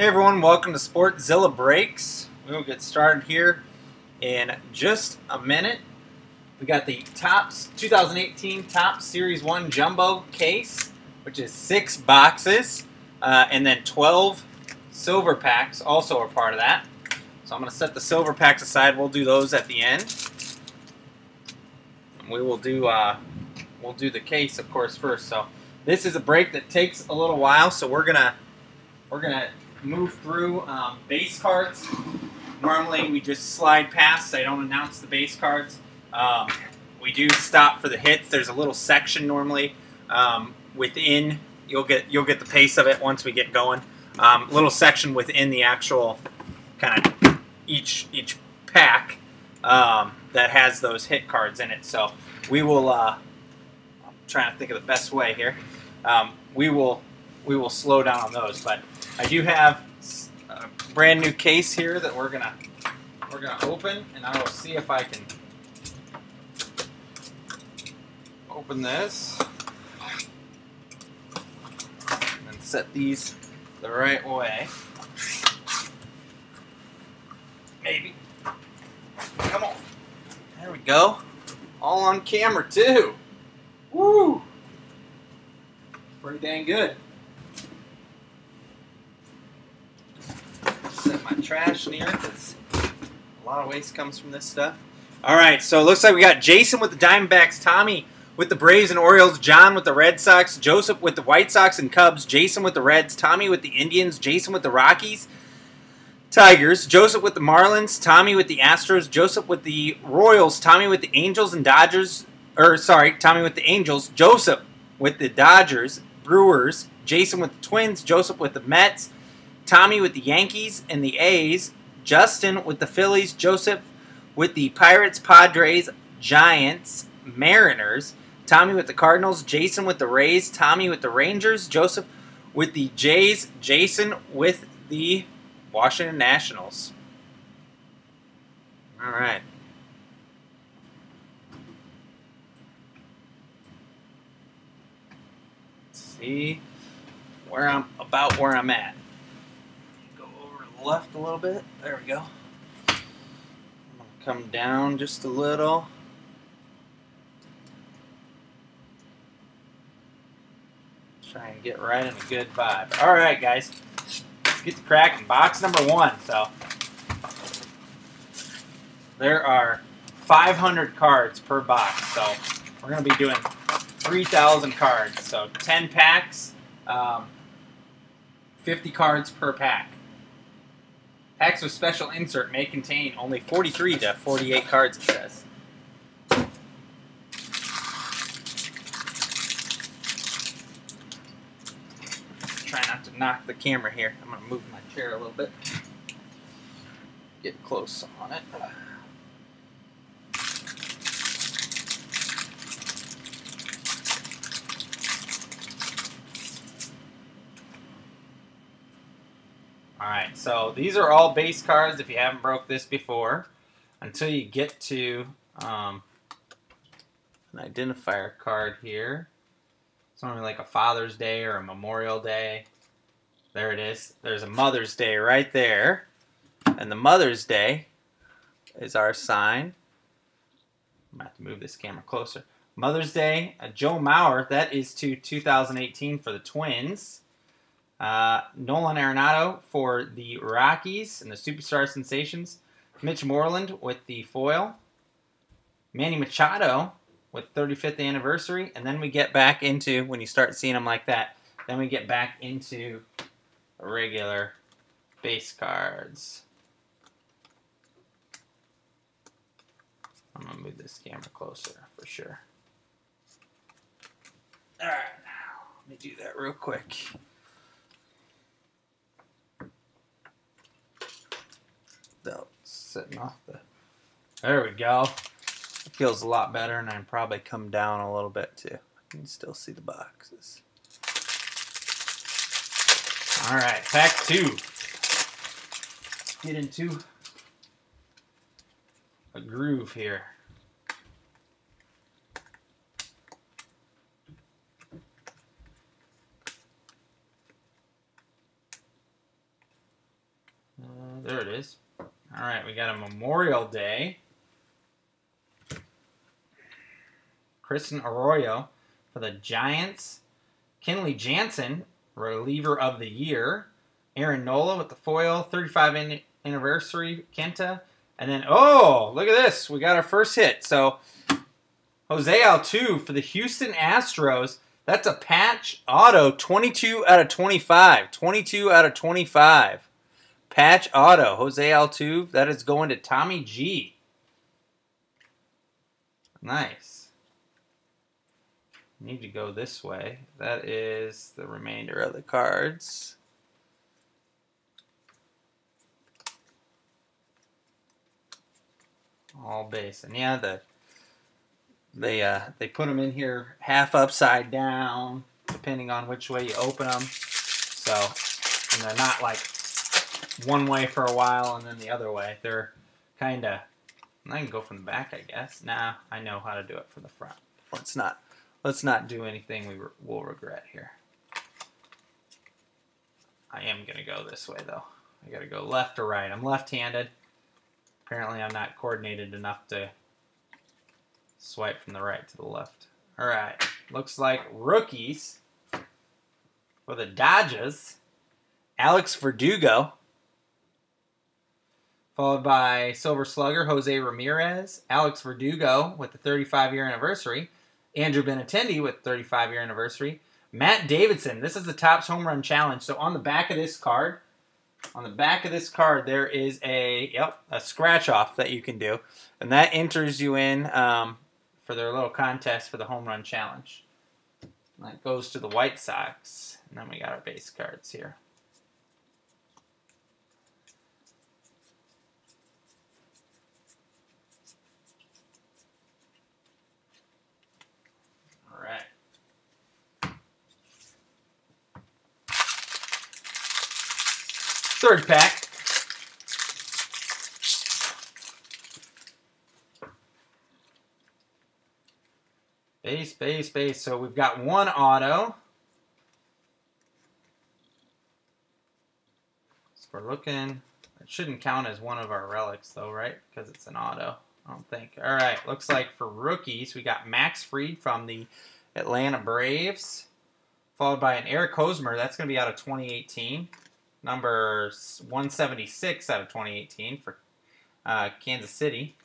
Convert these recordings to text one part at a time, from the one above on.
Hey everyone, welcome to Sportszilla Breaks. We will get started here in just a minute. We got the Topps 2018 Topps Series 1 Jumbo case, which is six boxes, uh, and then 12 silver packs also are part of that. So I'm going to set the silver packs aside. We'll do those at the end. We will do uh, we'll do the case, of course, first. So this is a break that takes a little while. So we're gonna we're gonna move through um, base cards. Normally we just slide past. I don't announce the base cards. Um, we do stop for the hits. There's a little section normally um, within. You'll get you'll get the pace of it once we get going. Um, little section within the actual kind of each each pack um, that has those hit cards in it. So we will. Uh, I'm trying to think of the best way here. Um, we will we will slow down on those, but I do have a brand new case here that we're gonna we're gonna open, and I will see if I can open this and set these the right way. Maybe. Come on. There we go. All on camera too. Woo! Pretty dang good. My trash near it because a lot of waste comes from this stuff. All right, so it looks like we got Jason with the Diamondbacks, Tommy with the Braves and Orioles, John with the Red Sox, Joseph with the White Sox and Cubs, Jason with the Reds, Tommy with the Indians, Jason with the Rockies, Tigers, Joseph with the Marlins, Tommy with the Astros, Joseph with the Royals, Tommy with the Angels and Dodgers, or sorry, Tommy with the Angels, Joseph with the Dodgers, Brewers, Jason with the Twins, Joseph with the Mets, Tommy with the Yankees and the A's, Justin with the Phillies, Joseph with the Pirates, Padres, Giants, Mariners, Tommy with the Cardinals, Jason with the Rays, Tommy with the Rangers, Joseph with the Jays, Jason with the Washington Nationals. All right. See where I'm about where I'm at. Go over to the left a little bit. There we go. I'm gonna come down just a little. Try and get right in a good vibe. All right, guys get to cracking. Box number one. So there are 500 cards per box. So we're going to be doing 3,000 cards. So 10 packs, um, 50 cards per pack. Packs with special insert may contain only 43 to 48 cards, it says. try not to knock the camera here. I'm going to move my chair a little bit. Get close on it. Alright, so these are all base cards if you haven't broke this before. Until you get to um, an identifier card here. Something like a Father's Day or a Memorial Day. There it is. There's a Mother's Day right there. And the Mother's Day is our sign. I'm going have to move this camera closer. Mother's Day, uh, Joe Mauer, that is to 2018 for the Twins. Uh, Nolan Arenado for the Rockies and the Superstar Sensations. Mitch Moreland with the foil. Manny Machado with 35th anniversary, and then we get back into when you start seeing them like that. Then we get back into regular base cards. I'm gonna move this camera closer for sure. All right, now let me do that real quick. That sitting off the. There we go feels a lot better, and I probably come down a little bit too. I can still see the boxes. All right, pack two. Get into a groove here. Uh, there it is. All right, we got a Memorial Day. Christian Arroyo for the Giants. Kenley Jansen, reliever of the year. Aaron Nola with the foil, 35 anniversary Kenta. And then, oh, look at this. We got our first hit. So, Jose Altuve for the Houston Astros. That's a patch auto, 22 out of 25. 22 out of 25. Patch auto, Jose Altuve. That is going to Tommy G. Nice. Need to go this way. That is the remainder of the cards. all base. And yeah, the they uh, they put them in here half upside down, depending on which way you open them. So, and they're not like one way for a while and then the other way. They're kind of. I can go from the back, I guess. Nah, I know how to do it from the front. Let's not let's not do anything we re will regret here. I am gonna go this way though. I gotta go left or right. I'm left-handed. Apparently I'm not coordinated enough to swipe from the right to the left. Alright, looks like rookies for the Dodgers. Alex Verdugo. Followed by Silver Slugger, Jose Ramirez. Alex Verdugo with the 35 year anniversary. Andrew Benintendi with 35 year anniversary. Matt Davidson. This is the Topps Home Run Challenge. So on the back of this card, on the back of this card, there is a yep a scratch off that you can do, and that enters you in um, for their little contest for the home run challenge. And that goes to the White Sox, and then we got our base cards here. Third pack. Base, base, base. So we've got one auto. So we're looking. It shouldn't count as one of our relics, though, right? Because it's an auto. I don't think. All right. Looks like for rookies, we got Max Fried from the Atlanta Braves, followed by an Eric Hosmer. That's going to be out of 2018 number 176 out of 2018 for uh, Kansas City.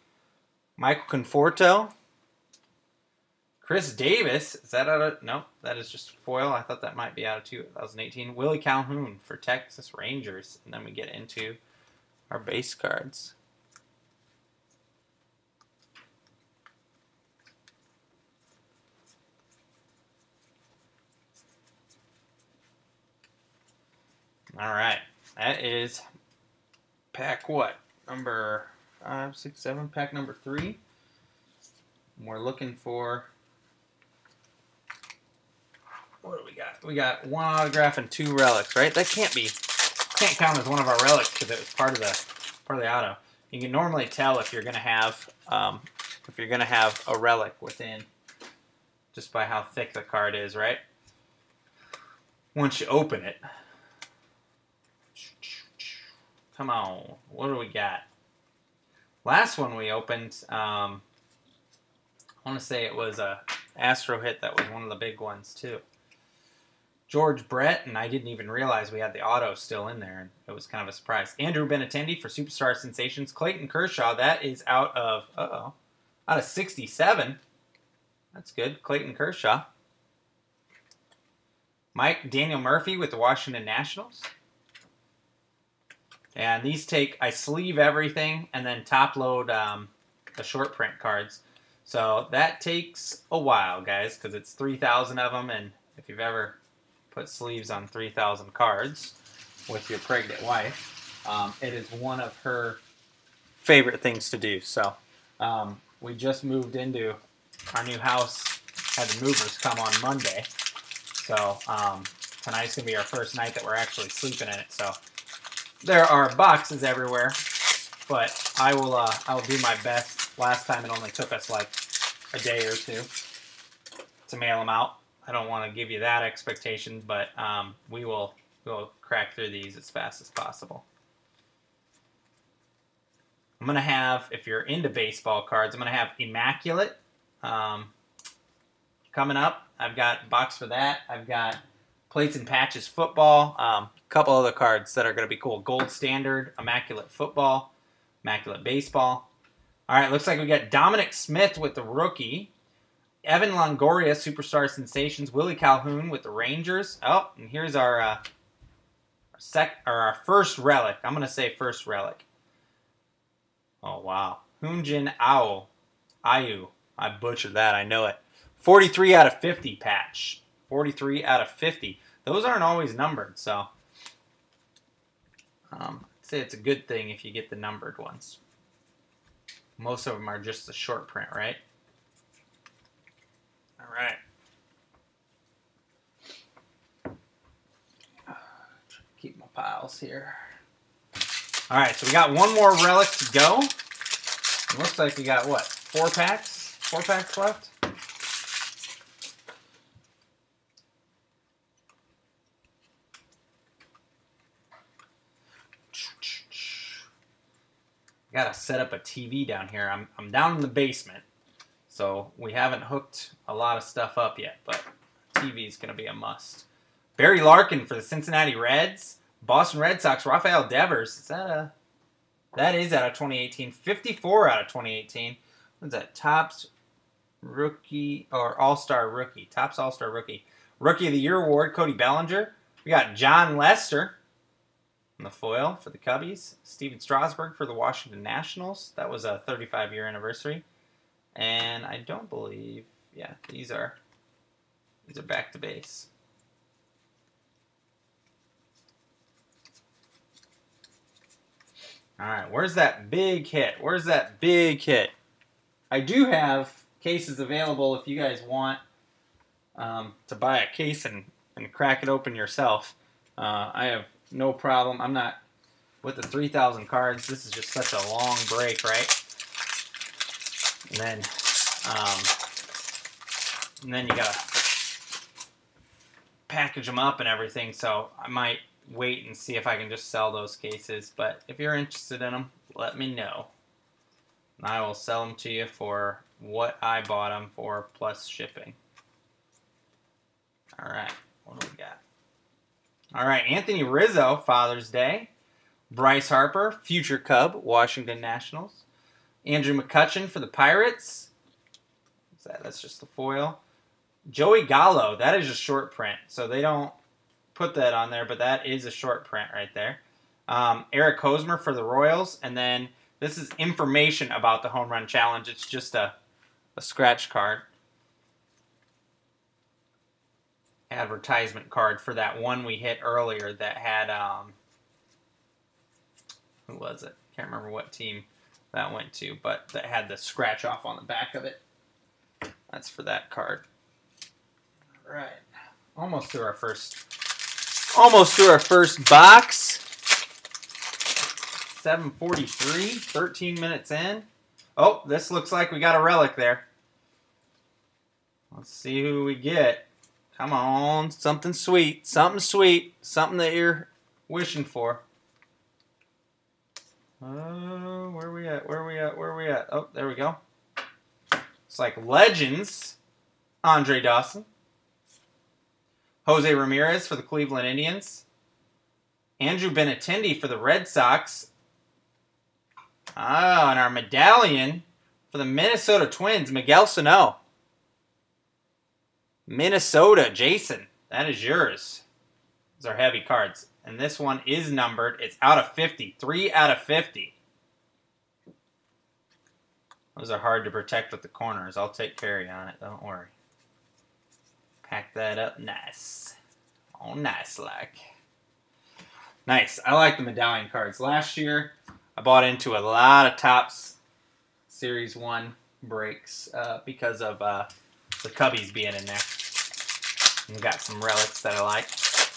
Michael Conforto. Chris Davis. Is that out of. No, that is just foil. I thought that might be out of 2018. Willie Calhoun for Texas Rangers. And then we get into our base cards. All right. That is pack what? Number five, six, seven. Pack number three. we're looking for. What do we got? We got one autograph and two relics, right? That can't be. Can't count as one of our relics because it was part of the part of the auto. You can normally tell if you're gonna have um, if you're gonna have a relic within just by how thick the card is, right? Once you open it. Come on. What do we got? Last one we opened, um, I want to say it was a Astro hit that was one of the big ones too. George Brett, and I didn't even realize we had the auto still in there, and it was kind of a surprise. Andrew Benintendi for Superstar Sensations. Clayton Kershaw, that is out of, uh oh, out of 67. That's good. Clayton Kershaw. Mike Daniel Murphy with the Washington Nationals. And these take, I sleeve everything and then top load um, the short print cards. So that takes a while, guys, because it's 3,000 of them. And if you've ever put sleeves on 3,000 cards with your pregnant wife, um, it is one of her favorite things to do. So um, we just moved into our new house, had the movers come on Monday. So um, tonight's going to be our first night that we're actually sleeping in it. So there are boxes everywhere, but I will uh, I will do my best. Last time it only took us like a day or two to mail them out. I don't want to give you that expectation, but um, we will we'll crack through these as fast as possible. I'm going to have, if you're into baseball cards, I'm going to have Immaculate um, coming up. I've got box for that. I've got Plates and Patches Football. Um, couple other cards that are going to be cool. Gold Standard, Immaculate Football, Immaculate Baseball. All right, looks like we got Dominic Smith with the rookie. Evan Longoria, Superstar Sensations. Willie Calhoun with the Rangers. Oh, and here's our uh, sec or our first relic. I'm gonna say first relic. Oh wow, Hunjin Ao, Ayu. I butchered that. I know it. 43 out of 50 patch. 43 out of 50. Those aren't always numbered, so um, I'd say it's a good thing if you get the numbered ones. Most of them are just the short print, right? All right. Keep my piles here. All right, so we got one more relic to go. It looks like we got what? Four packs? Four packs left? Gotta set up a TV down here. I'm, I'm down in the basement, so we haven't hooked a lot of stuff up yet, but TV is gonna be a must. Barry Larkin for the Cincinnati Reds. Boston Red Sox, Rafael Devers. Is that a that is out of 2018. 54 out of 2018. What's that? Topps rookie or all-star rookie. Topps all-star rookie. Rookie of the Year award, Cody Bellinger. We got Jon Lester the foil for the Cubbies. Stephen Strasburg for the Washington Nationals. That was a 35 year anniversary. And I don't believe, yeah, these are these are back to base. All right, where's that big hit? Where's that big hit? I do have cases available if you guys want um, to buy a case and, and crack it open yourself. Uh, I have no problem. I'm not with the 3,000 cards. This is just such a long break, right? And then, um, and then you gotta package them up and everything. So I might wait and see if I can just sell those cases. But if you're interested in them, let me know. And I will sell them to you for what I bought them for plus shipping. All right, what do we got? All right, Anthony Rizzo, Father's Day. Bryce Harper, future Cub, Washington Nationals. Andrew McCutchen for the Pirates. That? That's just the foil. Joey Gallo, that is a short print, so they don't put that on there, but that is a short print right there. Um, Eric Hosmer for the Royals, and then this is information about the Home Run Challenge. It's just a, a scratch card. Advertisement card for that one we hit earlier that had um, who was it? Can't remember what team that went to, but that had the scratch off on the back of it. That's for that card. All right, almost through our first, almost through our first box. 743, 13 minutes in. Oh, this looks like we got a relic there. Let's see who we get. Come on, something sweet, something sweet, something that you're wishing for. Uh, where are we at? Where are we at? Where are we at? Oh, there we go. It's like Legends. Andre Dawson. Jose Ramirez for the Cleveland Indians. Andrew Benintendi for the Red Sox. Ah, and our medallion for the Minnesota Twins, Miguel Sano. Minnesota, Jason, that is yours. Those are heavy cards. And this one is numbered. It's out of 50. 3 out of 50. Those are hard to protect with the corners. I'll take carry on it. Don't worry. Pack that up nice. Oh, nice like. Nice. I like the medallion cards. Last year, I bought into a lot of Topps Series 1 breaks uh, because of uh, the Cubbies being in there. And got some relics that I like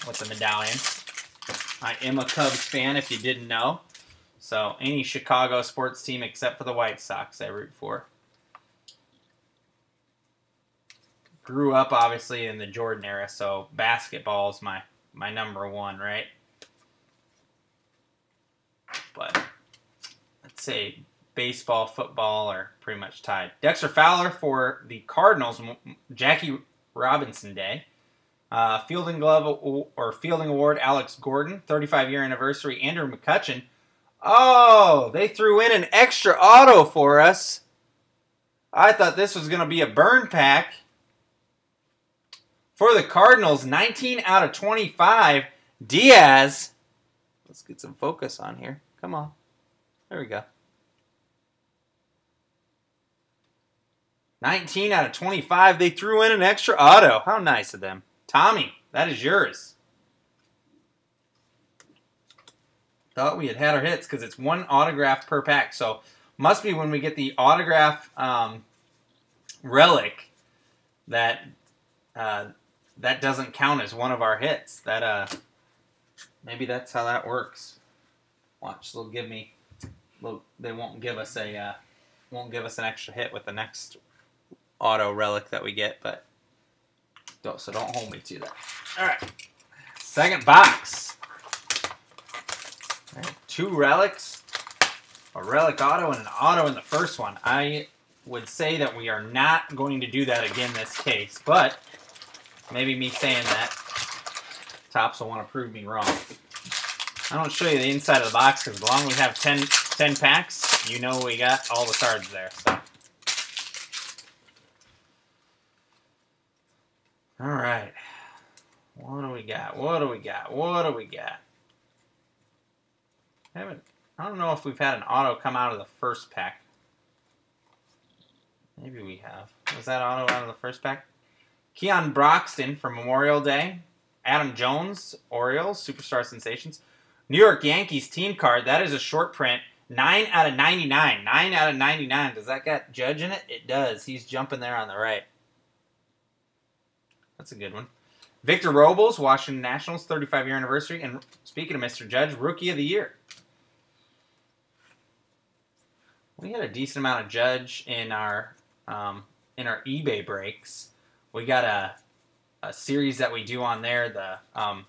with the medallions. I am a Cubs fan, if you didn't know. So any Chicago sports team except for the White Sox, I root for. Grew up obviously in the Jordan era, so basketball is my my number one, right? But let's say baseball, football are pretty much tied. Dexter Fowler for the Cardinals, Jackie Robinson Day. Uh, Fielding Glove or Fielding Award, Alex Gordon, 35 year anniversary, Andrew McCutchen. Oh, they threw in an extra auto for us. I thought this was going to be a burn pack. For the Cardinals, 19 out of 25. Diaz. Let's get some focus on here. Come on. There we go. 19 out of 25. They threw in an extra auto. How nice of them. Tommy, that is yours. Thought we had had our hits because it's one autograph per pack. So must be when we get the autograph um, relic that uh, that doesn't count as one of our hits. That uh, maybe that's how that works. Watch, they'll give me. They won't give us a uh, won't give us an extra hit with the next auto relic that we get, but don't, so don't hold me to that. All right, second box. two relics, a relic auto and an auto in the first one. I would say that we are not going to do that again this case, but maybe me saying that, Topps will want to prove me wrong. I don't show you the inside of the box because as long as we have 10, 10 packs, you know we got all the cards there. So. All right. What do we got? What do we got? What do we got? I haven't. I don't know if we've had an auto come out of the first pack. Maybe we have. Was that auto out of the first pack? Keon Broxton for Memorial Day. Adam Jones, Orioles, Superstar Sensations. New York Yankees team card. That is a short print. 9 out of 99. 9 out of 99. Does that got Judge in it? It does. He's jumping there on the right. That's a good one. Victor Robles, Washington Nationals, 35 year anniversary. And speaking of Mr. Judge, Rookie of the Year. We had a decent amount of Judge in our um, in our eBay breaks. We got a a series that we do on there, the um,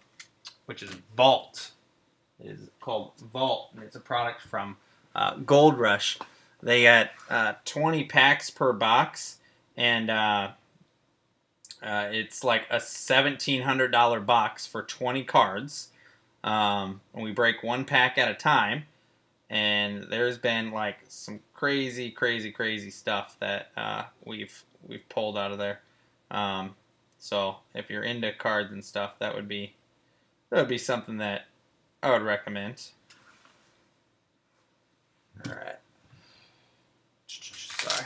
which is Vault. It is called Vault, and it's a product from uh, Gold Rush. They got uh, 20 packs per box, and uh, uh, it's like a $1,700 box for 20 cards. Um, and we break one pack at a time. And there's been like some crazy, crazy, crazy stuff that uh, we've we've pulled out of there. Um, so if you're into cards and stuff, that would be that would be something that I would recommend. All right. Sorry.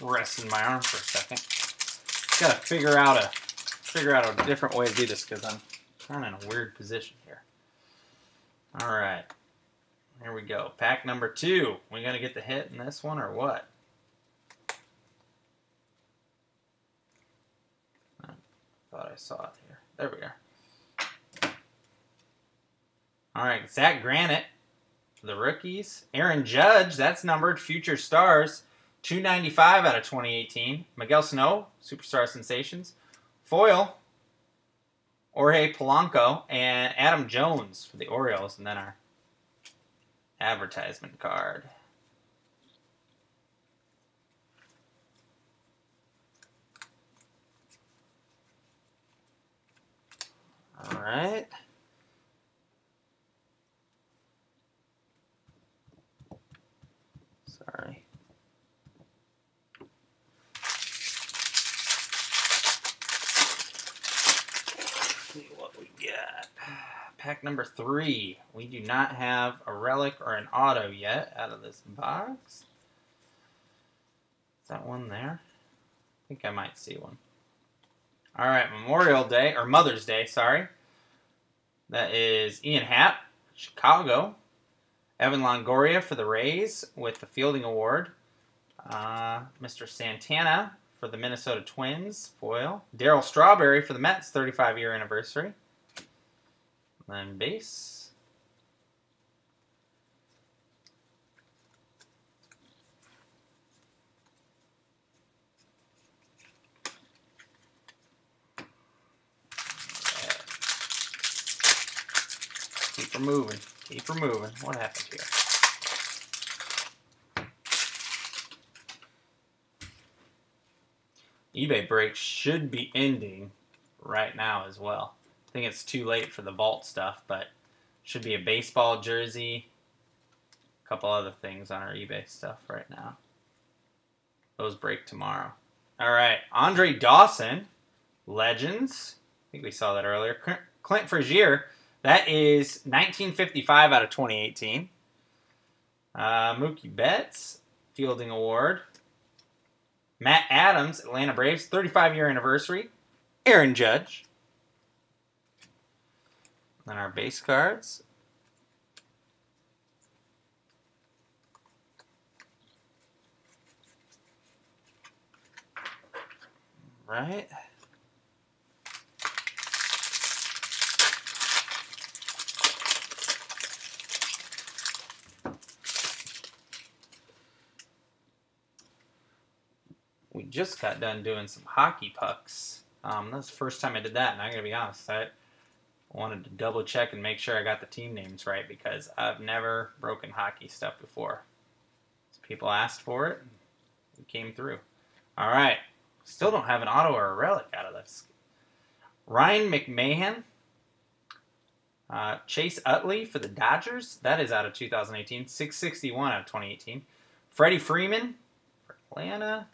Resting my arm for a second. Gotta figure out a figure out a different way to do this because I'm kind of in a weird position here. All right, here we go. Pack number two. We gonna get the hit in this one or what? I thought I saw it here. There we are. All right, Zach Granite, the rookies. Aaron Judge, that's numbered. Future Stars. 295 out of 2018. Miguel Sano, Superstar Sensations. Foil, Jorge Polanco, and Adam Jones for the Orioles, and then our advertisement card. All right. Sorry. Pack number three. We do not have a relic or an auto yet out of this box. Is that one there? I think I might see one. All right, Memorial Day, or Mother's Day, sorry. That is Ian Happ, Chicago. Evan Longoria for the Rays with the Fielding Award. Uh, Mr. Santana for the Minnesota Twins, foil. Darryl Strawberry for the Mets, 35 year anniversary. Then base. Keep her moving. Keep her moving. What happened here? eBay break should be ending right now as well. I think it's too late for the vault stuff, but should be a baseball jersey, a couple other things on our eBay stuff right now. Those break tomorrow. All right, Andre Dawson, Legends. I think we saw that earlier. Clint Frazier, that is 1955 out of 2018. Uh, Mookie Betts, Fielding Award. Matt Adams, Atlanta Braves, 35 year anniversary. Aaron Judge. Then our base cards. Right. we just got done doing some hockey pucks. Um, that's the first time I did that, and I'm gonna be honest, I wanted to double check and make sure I got the team names right because I've never broken hockey stuff before. So people asked for it, it came through. All right, still don't have an auto or a relic out of this. Ryan McMahon, uh, Chase Utley for the Dodgers. That is out of 2018. 661 out of 2018. Freddie Freeman for Atlanta.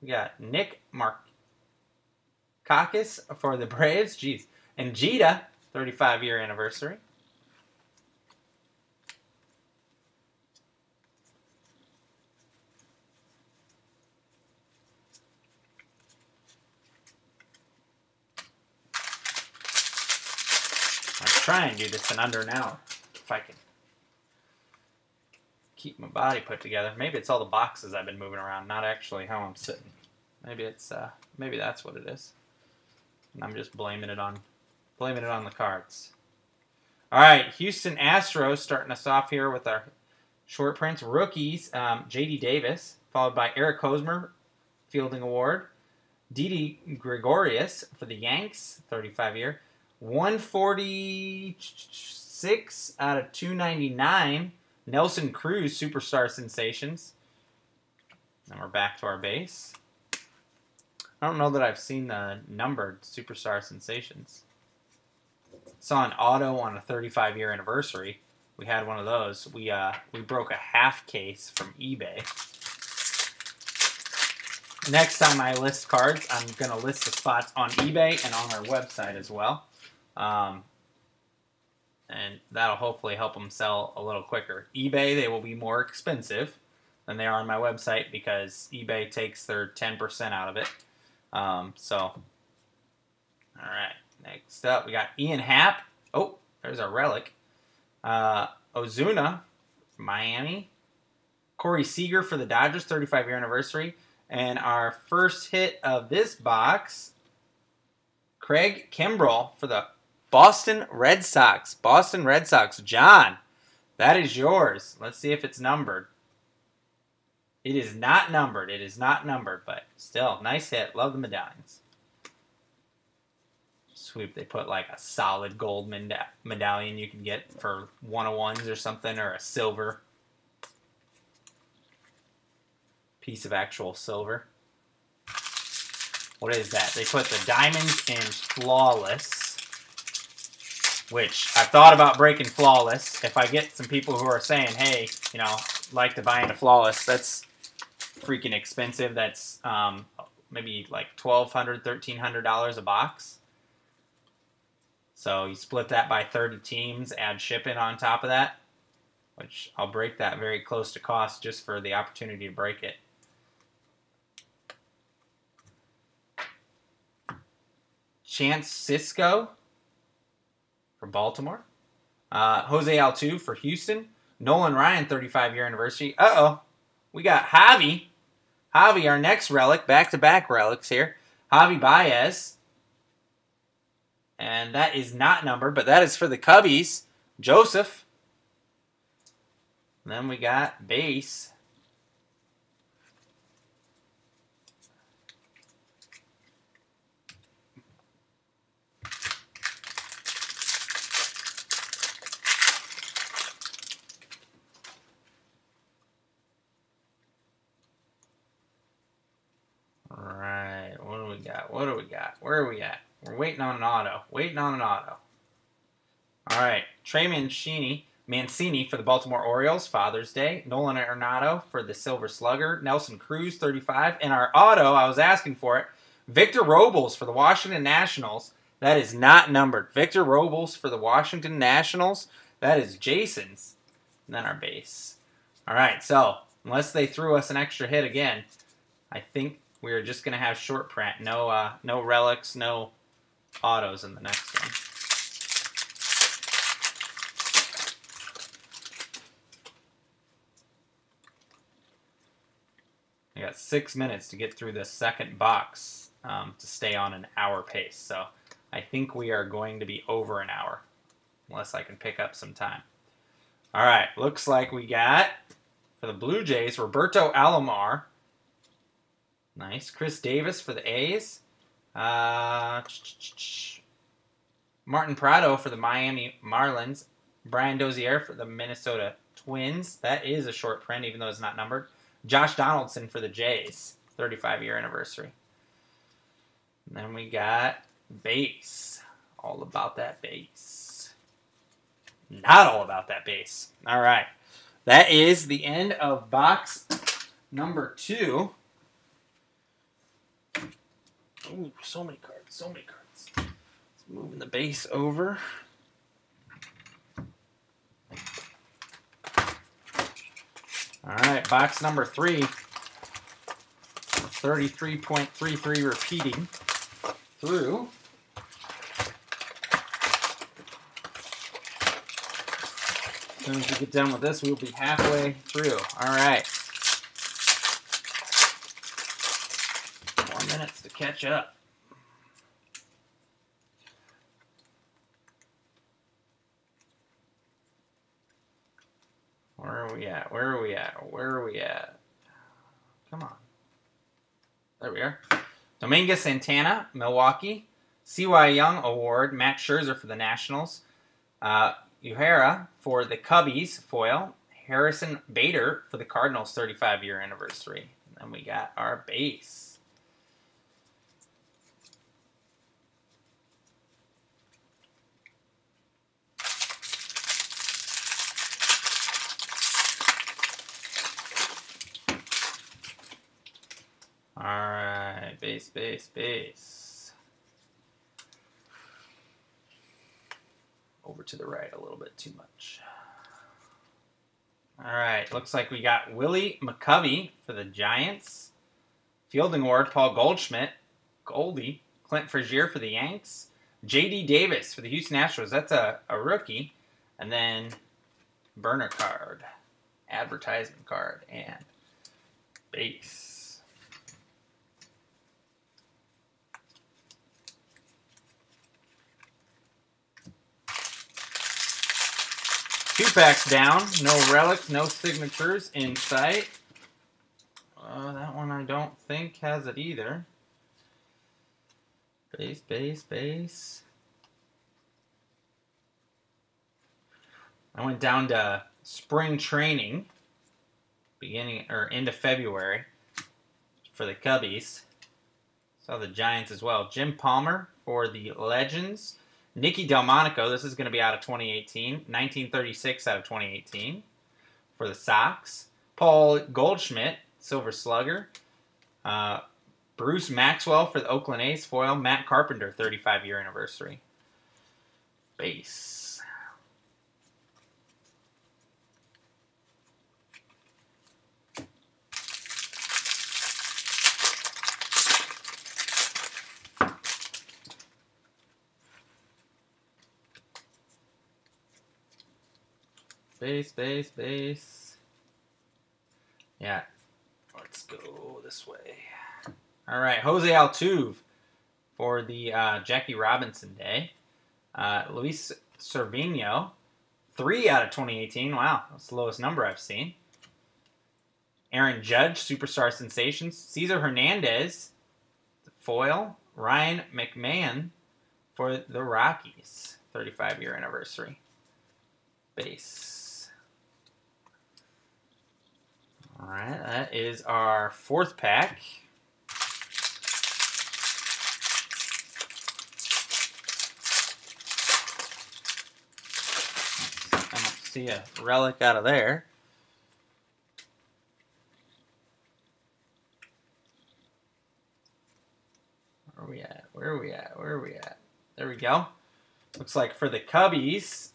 We got Nick Markakis for the Braves. Jeez. And Jeter, 35 year anniversary. I'll try and do this in under an hour if I can keep my body put together. Maybe it's all the boxes I've been moving around, not actually how I'm sitting. Maybe it's uh, maybe that's what it is. And I'm just blaming it on blaming it on the cards. All right, Houston Astros starting us off here with our short prints rookies. Um, J.D. Davis, followed by Eric Hosmer, Fielding Award. Didi Gregorius for the Yanks, 35 year. 146 out of 299 Nelson Cruz, Superstar Sensations. And we're back to our base. I don't know that I've seen the numbered Superstar Sensations. Saw an auto on a 35 year anniversary. We had one of those. We uh, we broke a half case from eBay. Next time I list cards, I'm gonna list the spots on eBay and on our website as well. Um, and that'll hopefully help them sell a little quicker. eBay, they will be more expensive than they are on my website because eBay takes their 10% out of it. Um, so, all right, next up, we got Ian Happ. Oh, there's our relic. Uh, Ozuna, Miami. Corey Seager for the Dodgers, 35 year anniversary. And our first hit of this box, Craig Kimbrel for the Boston Red Sox. Boston Red Sox. John, that is yours. Let's see if it's numbered. It is not numbered. It is not numbered, but still, nice hit. Love the medallions. They put like a solid gold meda medallion you can get for 101s or something, or a silver piece of actual silver. What is that? They put the diamonds in flawless which I've thought about breaking Flawless. If I get some people who are saying, hey, you know, like to buy into Flawless, that's freaking expensive. That's um, maybe like $1,200, $1,300 a box. So you split that by 30 teams, add shipping on top of that, which I'll break that very close to cost just for the opportunity to break it. Chance Cisco for Baltimore. Uh, Jose Altuve for Houston. Nolan Ryan, 35 year anniversary. Uh oh. We got Javi. Javi, our next relic. Back to back relics here. Javi Baez. And that is not numbered, but that is for the Cubbies. Joseph. And then we got base. All right, what do we got? What do we got? Where are we at? We're waiting on an auto. Waiting on an auto. All right, Trey Mancini, Mancini for the Baltimore Orioles, Father's Day. Nolan Arenado for the Silver Slugger. Nelson Cruz, 35. And our auto, I was asking for it. Victor Robles for the Washington Nationals. That is not numbered. Victor Robles for the Washington Nationals. That is Jason's. And then our base. All right, so unless they threw us an extra hit again, I think we're just going to have short print. No, uh, no relics, no autos in the next one. I got six minutes to get through this second box um, to stay on an hour pace. So I think we are going to be over an hour, unless I can pick up some time. All right, looks like we got for the Blue Jays Roberto Alomar. Nice. Khris Davis for the A's. Uh, Martin Prado for the Miami Marlins. Brian Dozier for the Minnesota Twins. That is a short print, even though it's not numbered. Josh Donaldson for the Jays, 35 year anniversary. And then we got base. All about that base. Not all about that base. All right. That is the end of box number two. Ooh, so many cards, so many cards. Moving the base over. All right, box number three. 33.33 repeating through. As soon as we get done with this, we'll be halfway through. All right. Four minutes to catch up. Where are we at? Where are we at? Where are we at? Come on. There we are. Dominguez Santana, Milwaukee. Cy Young Award, Matt Scherzer for the Nationals. Uh, Uehara for the Cubbies, foil. Harrison Bader for the Cardinals' 35 year anniversary. And then we got our base. All right, base, base, base. Over to the right a little bit too much. All right, looks like we got Willie McCovey for the Giants. Fielding Award, Paul Goldschmidt. Goldie. Clint Frazier for the Yanks. J.D. Davis for the Houston Astros. That's a, a rookie. And then burner card, advertisement card, and base. Two packs down. No relics, no signatures in sight. Uh, that one I don't think has it either. Base, base, base. I went down to spring training, beginning or end of February, for the Cubbies. Saw the Giants as well. Jim Palmer for the Legends. Nicky Delmonico, this is going to be out of 2018. 1936 out of 2018 for the Sox. Paul Goldschmidt, Silver Slugger. Uh, Bruce Maxwell for the Oakland A's foil. Matt Carpenter, 35 year anniversary. Base. Base, base, base. Yeah. Let's go this way. All right, Jose Altuve for the uh, Jackie Robinson Day. Uh, Luis Severino, 3 out of 2018. Wow, that's the lowest number I've seen. Aaron Judge, Superstar Sensations. Cesar Hernandez, foil. Ryan McMahon for the Rockies, 35 year anniversary. Base. All right, that is our fourth pack. I don't see a relic out of there. Where are we at? Where are we at? Where are we at? There we go. Looks like for the Cubbies,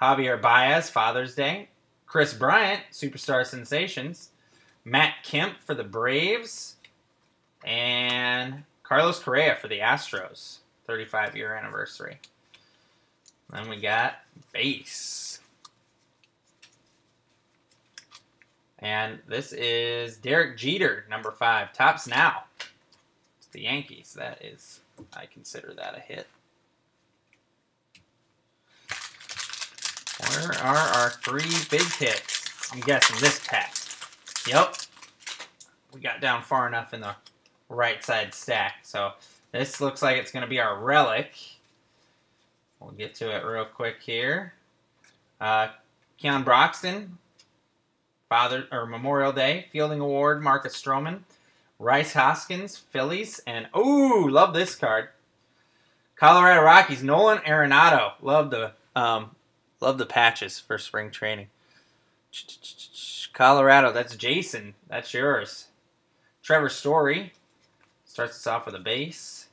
Javier Baez, Father's Day. Kris Bryant, Superstar Sensations. Matt Kemp for the Braves. And Carlos Correa for the Astros. 35 year anniversary. Then we got base. And this is Derek Jeter, number five. Topps now. It's the Yankees. That is, I consider that a hit. Where are our three big hits? I'm guessing this pack. Yep. We got down far enough in the right side stack. So this looks like it's going to be our relic. We'll get to it real quick here. Uh, Keon Broxton, Father or Memorial Day Fielding Award, Marcus Stroman, Rhys Hoskins, Phillies, and oh, love this card. Colorado Rockies, Nolan Arenado. Love the um, love the patches for spring training. Colorado, that's Jason. That's yours. Trevor Story starts us off with a base.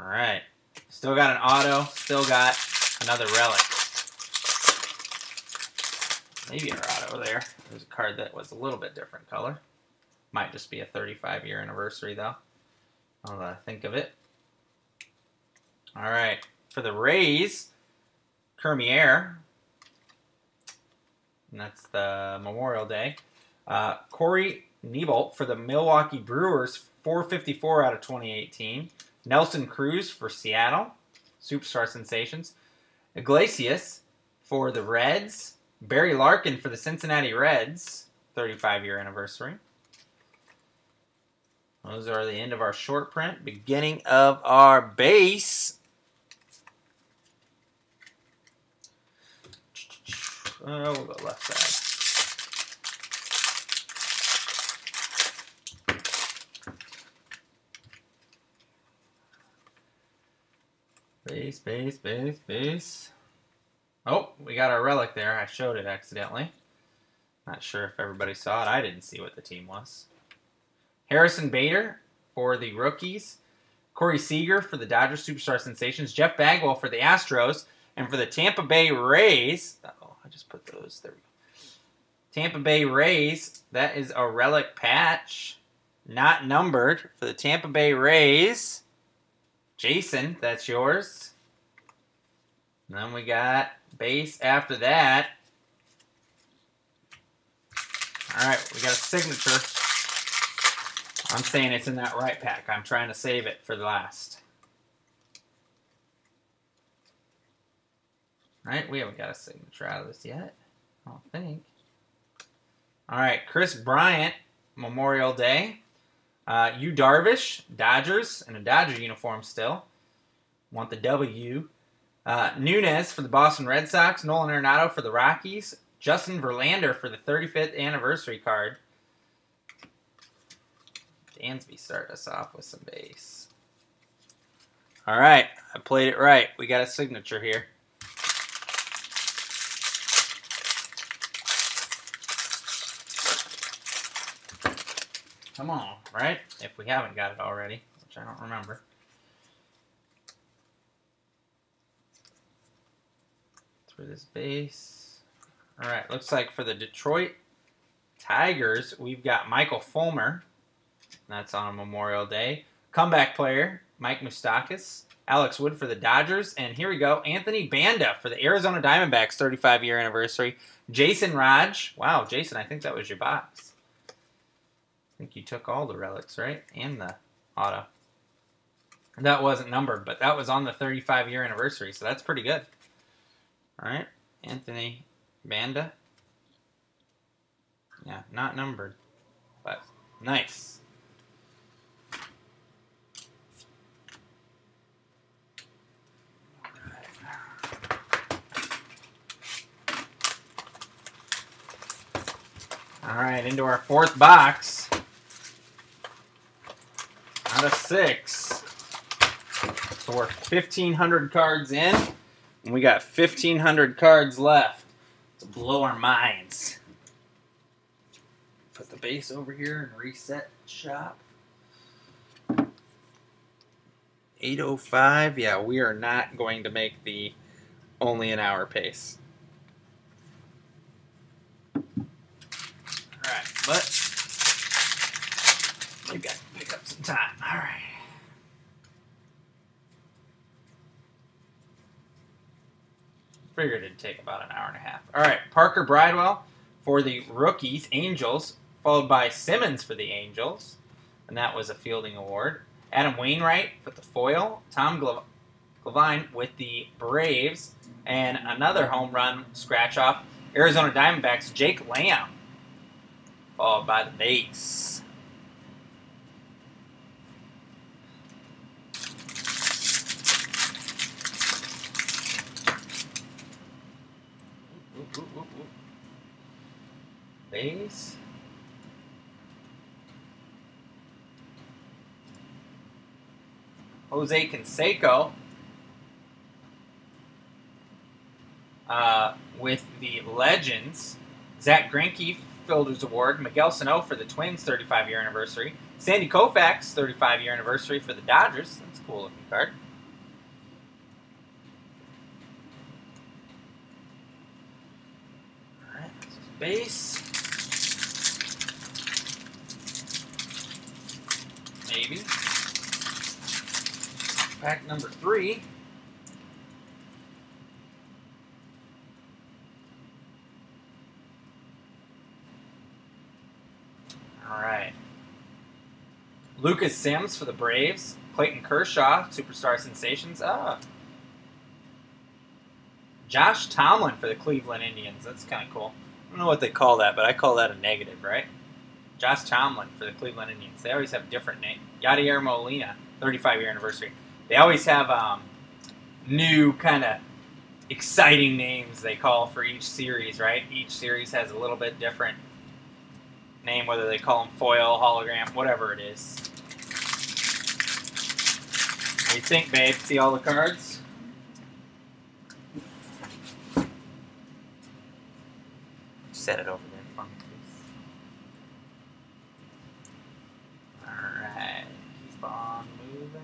All right. Still got an auto. Still got another relic. Maybe our auto there. There's a card that was a little bit different color. Might just be a 35 year anniversary though. I'll think of it. All right. For the Rays, Cormier. And that's the Memorial Day. Uh, Corey Knebel for the Milwaukee Brewers, 454 out of 2018. Nelson Cruz for Seattle, Superstar Sensations. Iglesias for the Reds. Barry Larkin for the Cincinnati Reds, 35 year anniversary. Those are the end of our short print. Beginning of our base. Uh, we'll go left side. Base, base, base, base. Oh, we got our relic there. I showed it accidentally. Not sure if everybody saw it. I didn't see what the team was. Harrison Bader for the rookies. Corey Seager for the Dodgers Superstar Sensations. Jeff Bagwell for the Astros. And for the Tampa Bay Rays. Just put those. There. Tampa Bay Rays. That is a relic patch. Not numbered. For the Tampa Bay Rays. Jason, that's yours. And then we got base after that. All right, we got a signature. I'm saying it's in that right pack. I'm trying to save it for the last. All right, we haven't got a signature out of this yet. I don't think. All right, Kris Bryant, Memorial Day. Uh, Yu Darvish, Dodgers, in a Dodger uniform still. Want the W. Uh, Nunez for the Boston Red Sox. Nolan Arenado for the Rockies. Justin Verlander for the 35th anniversary card. Dansby starting us off with some base. All right, I played it right. We got a signature here. Come on, right? If we haven't got it already, which I don't remember. Through this base. All right, looks like for the Detroit Tigers, we've got Michael Fulmer. That's on Memorial Day. Comeback player, Mike Moustakas. Alex Wood for the Dodgers. And here we go, Anthony Banda for the Arizona Diamondbacks 35 year anniversary. Jason Raj. Wow, Jason, I think that was your box. I think you took all the relics, right? And the auto. That wasn't numbered, but that was on the 35 year anniversary, so that's pretty good. All right, Anthony Banda. Yeah, not numbered, but nice. All right, into our fourth box out of six. So we're 1,500 cards in. And we got 1,500 cards left to blow our minds. Put the base over here and reset shop. 805. Yeah, we are not going to make the only an hour pace. Alright, but we got to pick up some time. Alright. Figured it'd take about an hour and a half. Alright, Parker Bridwell for the rookies, Angels, followed by Simmons for the Angels, and that was a fielding award. Adam Wainwright with the foil, Tom Glavine with the Braves, and another home run scratch off, Arizona Diamondbacks, Jake Lamb, followed by the base. Base. Jose Canseco uh, with the Legends. Zack Greinke Fielder's Award. Miguel Sano for the Twins 35 year anniversary. Sandy Koufax 35 year anniversary for the Dodgers. That's a cool looking card. Alright, base. Maybe pack number three. All right. Lucas Sims for the Braves. Clayton Kershaw, Superstar Sensations. Ah. Josh Tomlin for the Cleveland Indians. That's kind of cool. I don't know what they call that, but I call that a negative, right? Josh Tomlin for the Cleveland Indians. They always have different names. Yadier Molina, 35 year anniversary they always have um, new kind of exciting names they call for each series, right? Each series has a little bit different name, whether they call them foil, hologram, whatever it is. What do you think, babe? See all the cards? Set it over there for me, please. Alright, keep on moving.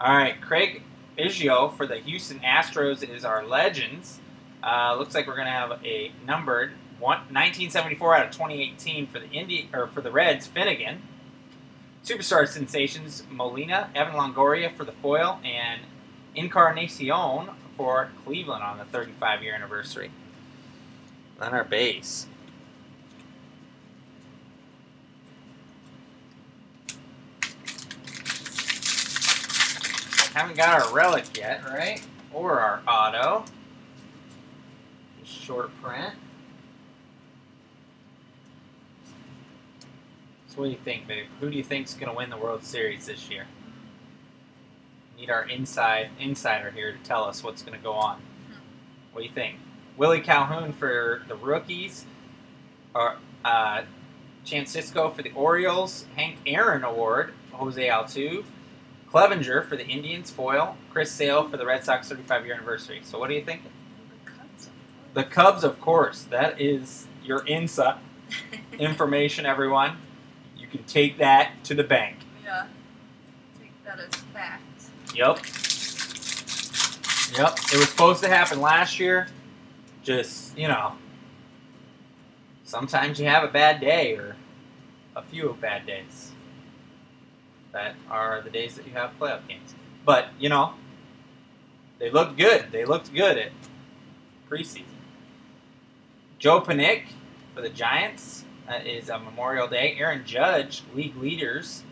All right, Craig Biggio for the Houston Astros is our legends. Uh, looks like we're going to have a numbered one, 1974 out of 2018 for the Indi- or for the Reds, Finnegan. Superstar sensations Molina, Evan Longoria for the foil, and Encarnacion for Cleveland on the 35 year anniversary. On our base. Haven't got our relic yet, right? Or our auto. Short print. So what do you think, babe? Who do you think's going to win the World Series this year? Need our inside insider here to tell us what's going to go on. What do you think? Willie Calhoun for the rookies, or uh, Chance Sisco for the Orioles, Hank Aaron Award, Jose Altuve, Clevinger for the Indians foil. Chris Sale for the Red Sox 35 year anniversary. So what do you think? The Cubs, the Cubs of course. That is your inside information, everyone. You can take that to the bank. Yeah. Take that as fact. Yep. Yep. It was supposed to happen last year. Just, you know, sometimes you have a bad day or a few bad days that are the days that you have playoff games. But you know, they looked good. They looked good at preseason. Joe Panik for the Giants. That is a Memorial Day. Aaron Judge, league leaders.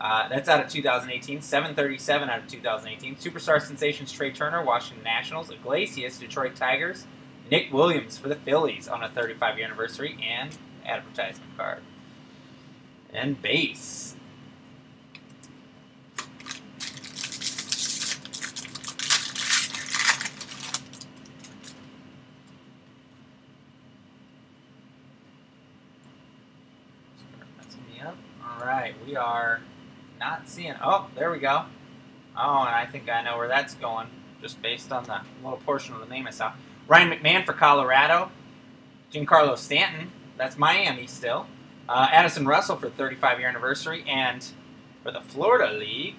Uh, that's out of 2018. 737 out of 2018. Superstar sensations Trea Turner, Washington Nationals. Iglesias, Detroit Tigers. Nick Williams for the Phillies on a 35 year anniversary and advertisement card. And base. Right, we are not seeing. Oh, there we go. Oh, and I think I know where that's going. just based on the little portion of the name I saw. Ryan McMahon for Colorado. Giancarlo Stanton, that's Miami still. Uh, Addison Russell for 35 year anniversary. And for the Florida League,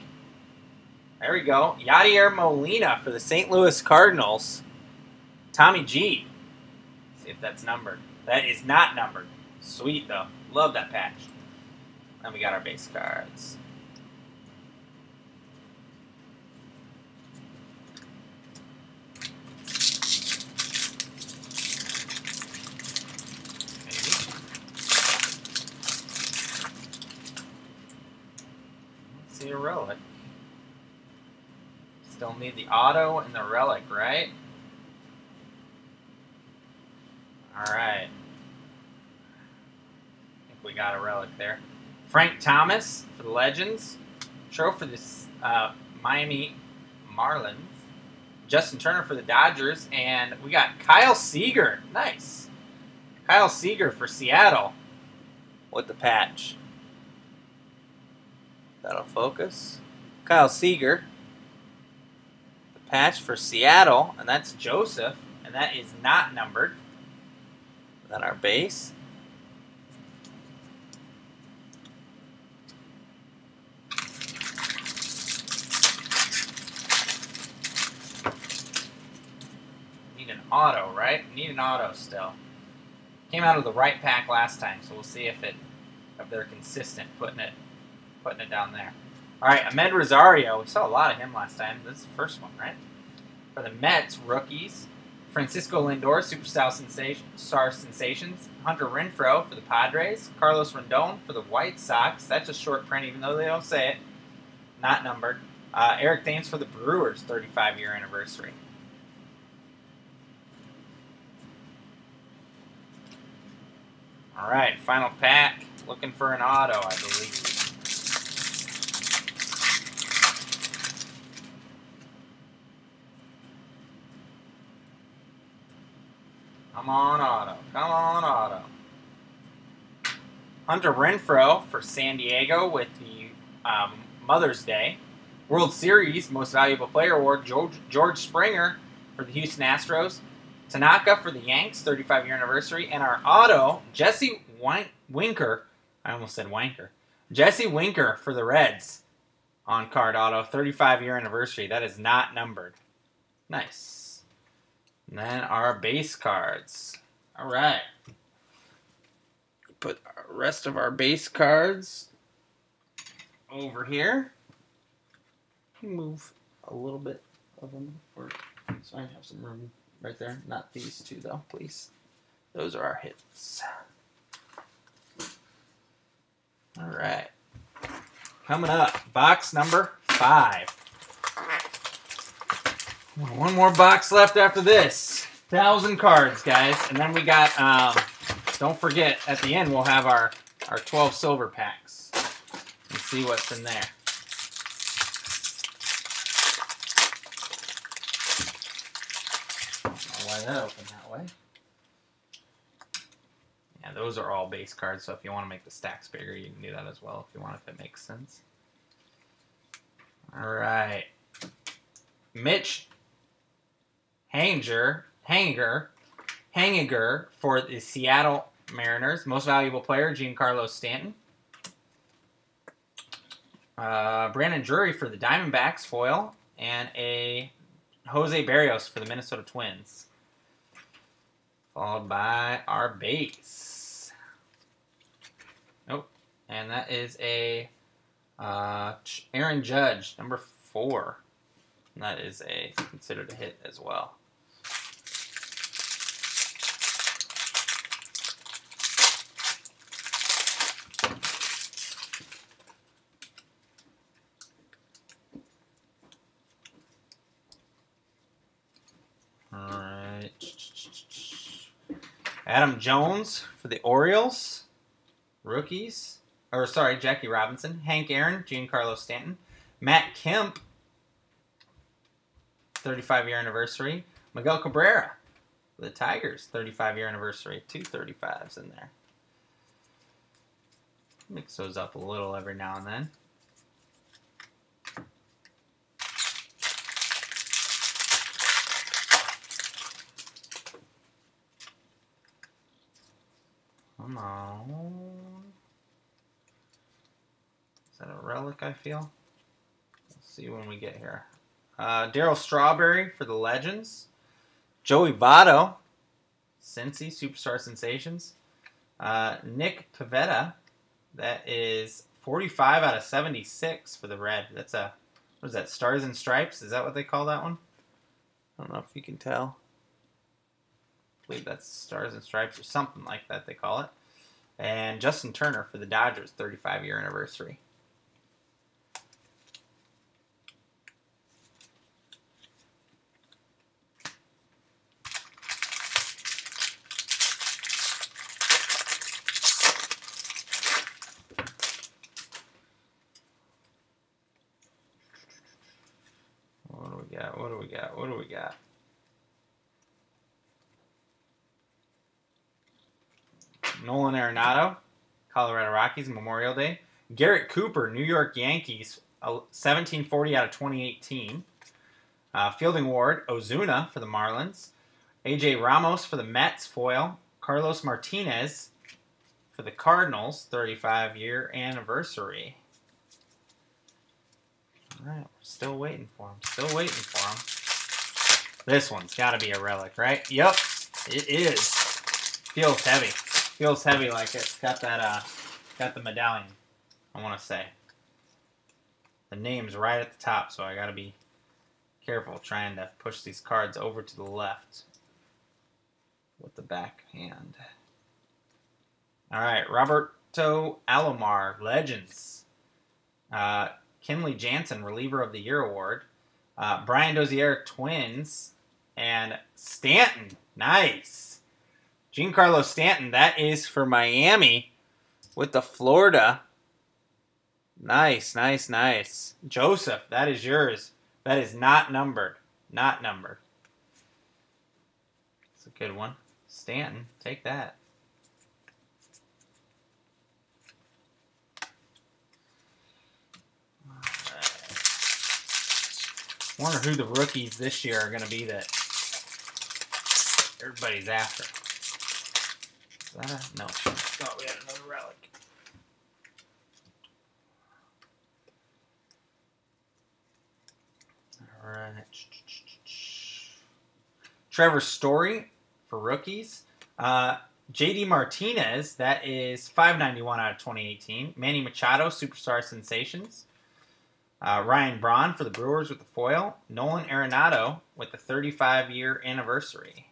there we go. Yadier Molina for the St. Louis Cardinals. Tommy G. See if that's numbered. That is not numbered. Sweet though. Love that patch. Then we got our base cards. See a relic. Still need the auto and the relic, right? Alright. I think we got a relic there. Frank Thomas for the Legends. Show for the uh, Miami Marlins. Justin Turner for the Dodgers. And we got Kyle Seager. Nice. Kyle Seager for Seattle with the patch. That'll focus. Kyle Seager. The patch for Seattle. And that's Joseph. And that is not numbered. Then our base. Need an auto, right? Need an auto still. Came out of the right pack last time, so we'll see if it if they're consistent putting it putting it down there. All right, Amed Rosario. We saw a lot of him last time. This is the first one, right? For the Mets, rookies. Francisco Lindor, Superstar Sensation, Star Sensations. Hunter Renfroe for the Padres. Carlos Rendon for the White Sox. That's a short print, even though they don't say it. Not numbered. Uh, Eric Thames for the Brewers, 35 year anniversary. All right, final pack. Looking for an auto, I believe. Come on, auto. Come on, auto. Hunter Renfroe for San Diego with the um, Mother's Day. World Series Most Valuable Player Award, George, George Springer for the Houston Astros. Tanaka for the Yanks, 35 year anniversary. And our auto, Jesse Win- Winker. I almost said Wanker. Jesse Winker for the Reds on card auto, 35 year anniversary. That is not numbered. Nice. And then our base cards. All right. Put the rest of our base cards over here. Move a little bit of them for so I have some room right there. Not these two though, please. Those are our hits. All right. Coming up, box number five. One more box left after this. Thousand cards, guys, and then we got. Um, don't forget, at the end we'll have our our 12 silver packs and see what's in there. I'll that open that way. Yeah, those are all base cards, so if you want to make the stacks bigger, you can do that as well if you want, if it makes sense. All right. Mitch Hanger, Hanger, Hangiger for the Seattle Mariners. Most valuable player, Giancarlo Stanton. Uh, Brandon Drury for the Diamondbacks foil, and a Jose Barrios for the Minnesota Twins. Followed by our base. Nope. And that is a uh, Aaron Judge, number four. And that is a considered a hit as well. Alright. Adam Jones for the Orioles. Rookies. Or sorry, Jackie Robinson. Hank Aaron, Giancarlo Stanton. Matt Kemp. 35 year anniversary. Miguel Cabrera. The Tigers, 35 year anniversary. Two 35s in there. Mix those up a little every now and then. Come on. Is that a relic, I feel? Let's see when we get here. Uh, Darryl Strawberry for the Legends. Joey Votto, Cincy, Superstar Sensations. Uh, Nick Pivetta, that is 45 out of 76 for the red. That's a, what is that, Stars and Stripes? Is that what they call that one? I don't know if you can tell. I believe that's Stars and Stripes or something like that they call it. And Justin Turner for the Dodgers 35 year anniversary. What do we got? What do we got? What do we got? Nolan Arenado, Colorado Rockies, Memorial Day. Garrett Cooper, New York Yankees, uh, 1740 out of 2018. Uh, Fielding Ward, Ozuna for the Marlins. AJ Ramos for the Mets, foil. Carlos Martinez for the Cardinals, 35 year anniversary. All right, we're still waiting for him. Still waiting for him. This one's got to be a relic, right? Yep, it is. Feels heavy. Feels heavy like it's got that uh got the medallion. I want to say. The name's right at the top, so I got to be careful trying to push these cards over to the left with the back hand. All right, Roberto Alomar, Legends. Uh, Kenley Jansen, Reliever of the Year Award. Uh, Brian Dozier, Twins. And Stanton, nice. Giancarlo Stanton, that is for Miami with the Florida. Nice, nice, nice. Joseph, that is yours. That is not numbered. Not numbered. It's a good one. Stanton, take that. Wonder who the rookies this year are going to be that everybody's after. A, no. Thought we had another relic. All right. Trevor Story for rookies. Uh, JD Martinez, that is 591 out of 2018. Manny Machado, Superstar Sensations. Uh, Ryan Braun for the Brewers with the foil. Nolan Arenado with the 35 year anniversary.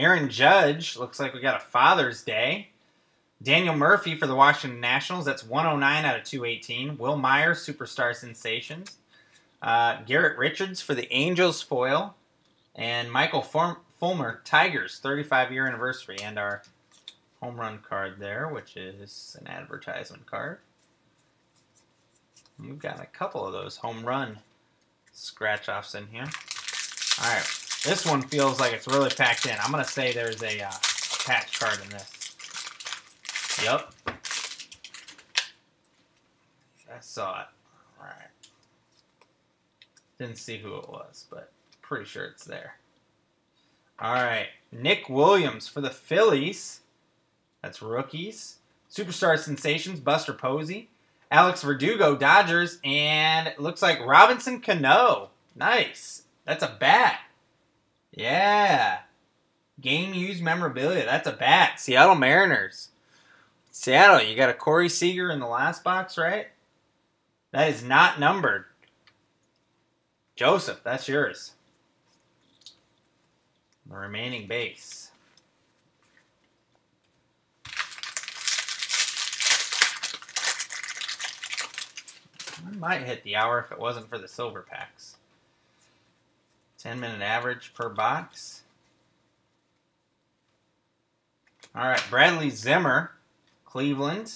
Aaron Judge looks like we got a Father's Day. Daniel Murphy for the Washington Nationals. That's 109 out of 218. Wil Myers, Superstar Sensations. Uh, Garrett Richards for the Angels foil. And Michael Fulmer, Tigers, 35 year anniversary. And our home run card there, which is an advertisement card. You've got a couple of those home run scratch offs in here. All right. This one feels like it's really packed in. I'm going to say there's a uh, patch card in this. Yep. I saw it. Alright. Didn't see who it was, but pretty sure it's there. Alright. Nick Williams for the Phillies. That's rookies. Superstar Sensations, Buster Posey. Alex Verdugo, Dodgers. And it looks like Robinson Cano. Nice. That's a bat. Yeah. Game used memorabilia. That's a bat. Seattle Mariners. Seattle, you got a Corey Seager in the last box, right? That is not numbered. Joseph, that's yours. The remaining base. I might hit the hour if it wasn't for the silver packs. 10 minute average per box. All right, Bradley Zimmer. Cleveland.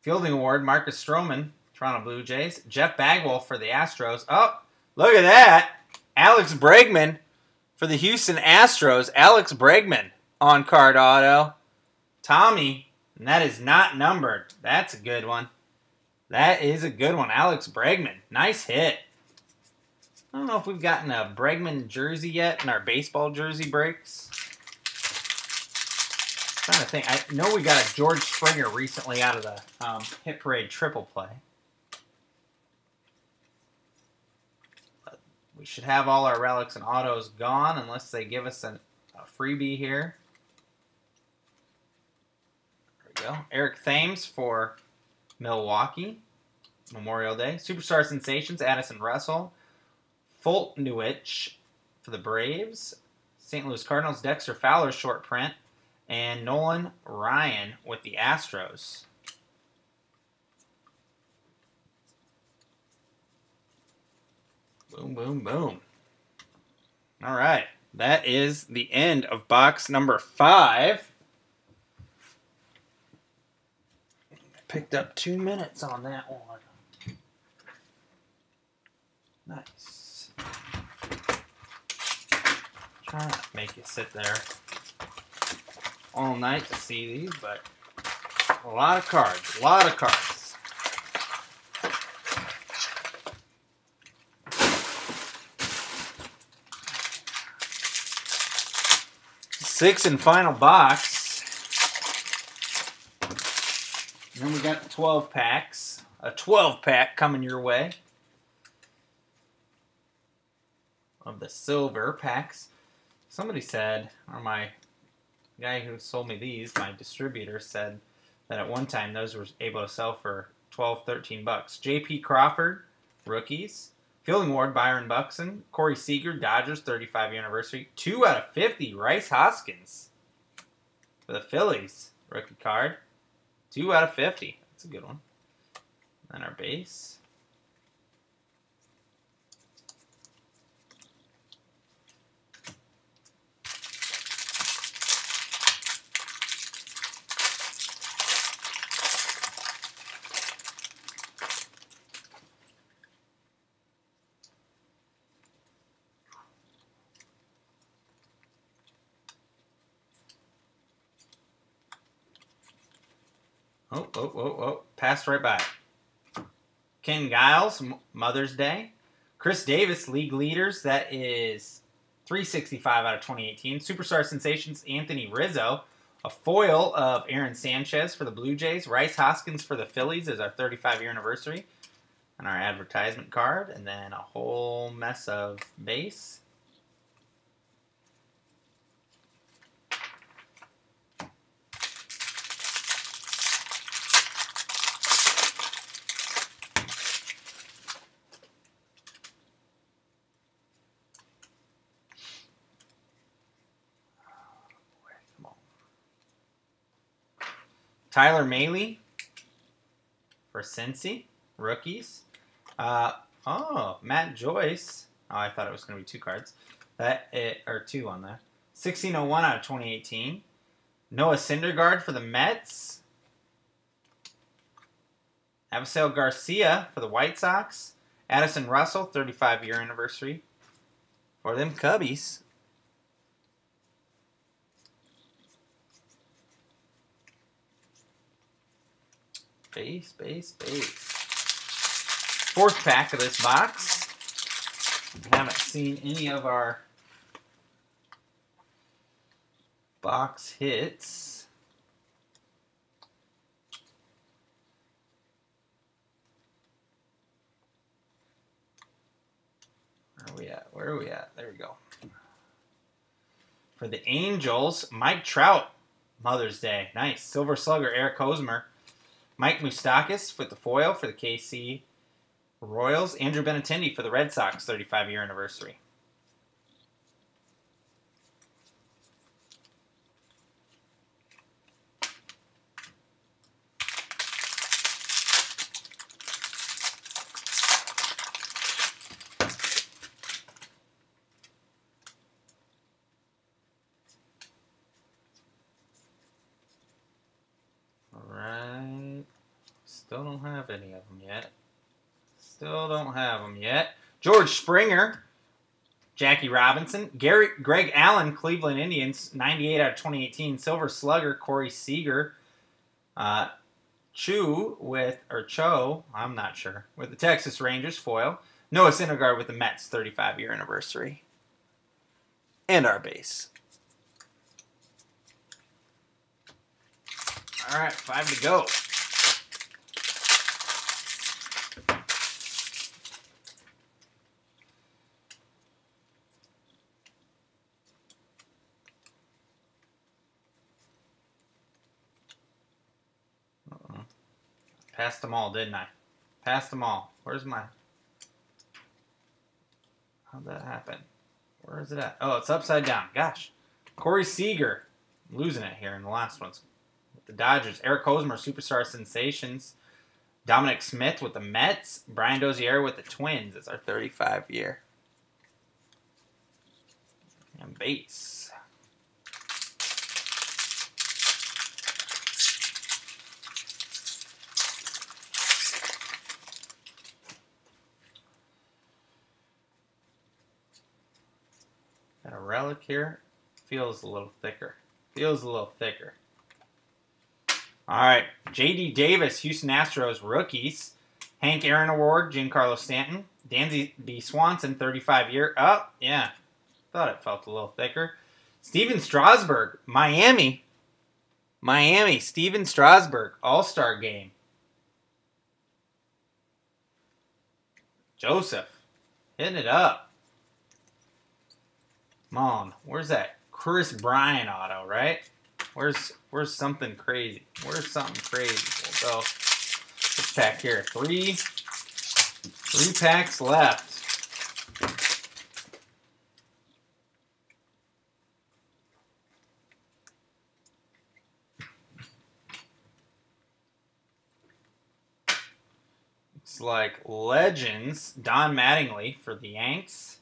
Fielding Award, Marcus Stroman, Toronto Blue Jays. Jeff Bagwell for the Astros. Oh, look at that. Alex Bregman For the Houston Astros, Alex Bregman on card auto. Tommy, and that is not numbered. That's a good one. That is a good one. Alex Bregman. Nice hit. I don't know if we've gotten a Bregman jersey yet in our baseball jersey breaks. I'm trying to think. I know we got a George Springer recently out of the um, Hit Parade triple play. But we should have all our relics and autos gone unless they give us an, a freebie here. There we go. Eric Thames for Milwaukee. Memorial Day. Superstar Sensations, Addison Russell. Foltynewicz for the Braves. St. Louis Cardinals, Dexter Fowler short print. And Nolan Ryan with the Astros. Boom, boom, boom. All right. That is the end of box number five. Picked up two minutes on that one. Nice. Make you sit there all night to see these, but a lot of cards. A lot of cards. Six and final box. Then we got the 12 packs. A 12 pack coming your way. Of the silver packs. Somebody said, or my guy who sold me these, my distributor, said that at one time those were able to sell for 12, 13 bucks. J.P. Crawford, rookies. Fielding Ward, Byron Buxton. Corey Seager, Dodgers, 35 year anniversary. 2 out of 50, Rhys Hoskins. For the Phillies, rookie card. 2 out of 50. That's a good one. And our base. Oh, oh, oh, oh. Passed right by. Ken Giles, Mother's Day. Khris Davis, league leaders. That is 365 out of 2018. Superstar Sensations, Anthony Rizzo. A foil of Aaron Sanchez for the Blue Jays. Rhys Hoskins for the Phillies is our 35 year anniversary. And our advertisement card. And then a whole mess of base. Tyler Mahle for Cincy, rookies. Uh, oh, Matt Joyce. Oh, I thought it was going to be two cards. That it or two on there. 1601 out of 2018. Noah Syndergaard for the Mets. Avisail Garcia for the White Sox. Addison Russell, 35 year anniversary for them Cubbies. Base, base, base. Fourth pack of this box. Haven't seen any of our box hits. Where are we at? Where are we at? There we go. For the Angels, Mike Trout, Mother's Day. Nice. Silver Slugger, Eric Hosmer. Mike Moustakas with the foil for the KC Royals. Andrew Benintendi for the Red Sox 35 year anniversary. Still don't have any of them yet. Still don't have them yet. George Springer Jackie Robinson. Gary Greg Allen, Cleveland Indians, 98 out of 2018. Silver Slugger, Corey Seager. Uh, Chu with, or Cho, I'm not sure, with the Texas Rangers foil. Noah Syndergaard with the Mets 35 year anniversary. And our base. All right, five to go. Passed them all, didn't I? Passed them all. Where's my... How'd that happen? Where is it at? Oh, it's upside down. Gosh. Corey Seager. losing it here in the last ones. With the Dodgers. Eric Hosmer, Superstar Sensations. Dominic Smith with the Mets. Brian Dozier with the Twins. It's our 35 year. And base. A relic here. Feels a little thicker. Feels a little thicker. All right. J.D. Davis, Houston Astros rookies. Hank Aaron Award, Giancarlo Stanton. Dansby B. Swanson, 35 year. Oh, yeah. Thought it felt a little thicker. Stephen Strasburg, Miami. Miami, Stephen Strasburg, All Star game. Joseph, hitting it up. On, where's that Chris Bryan auto, right? Where's where's something crazy? Where's something crazy? We'll go this pack here. Three three packs left. It's like Legends, Don Mattingly for the Yanks.